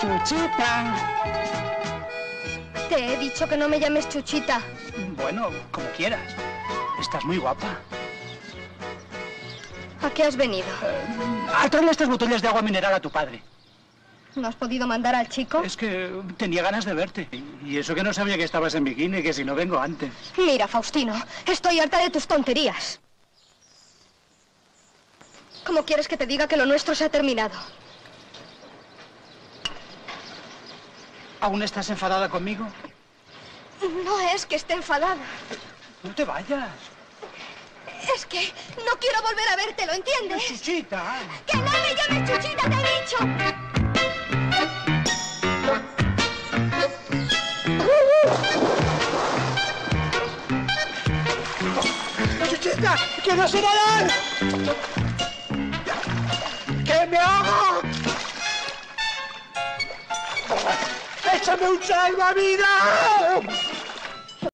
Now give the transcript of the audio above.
主之邦。Te he dicho que no me llames Chuchita. Bueno, como quieras. Estás muy guapa. ¿A qué has venido? A traerle estas botellas de agua mineral a tu padre. ¿No has podido mandar al chico? Es que tenía ganas de verte. Y eso que no sabía que estabas en bikini, que si no vengo antes. Mira, Faustino, estoy harta de tus tonterías. ¿Cómo quieres que te diga que lo nuestro se ha terminado? ¿Aún estás enfadada conmigo? No es que esté enfadada. No te vayas. Es que no quiero volver a verte, ¿lo entiendes? Chuchita. ¡Que no me llames Chuchita, te he dicho! ¡Chuchita! ¡Que no sé nadar! ¡Échame un salvavidas!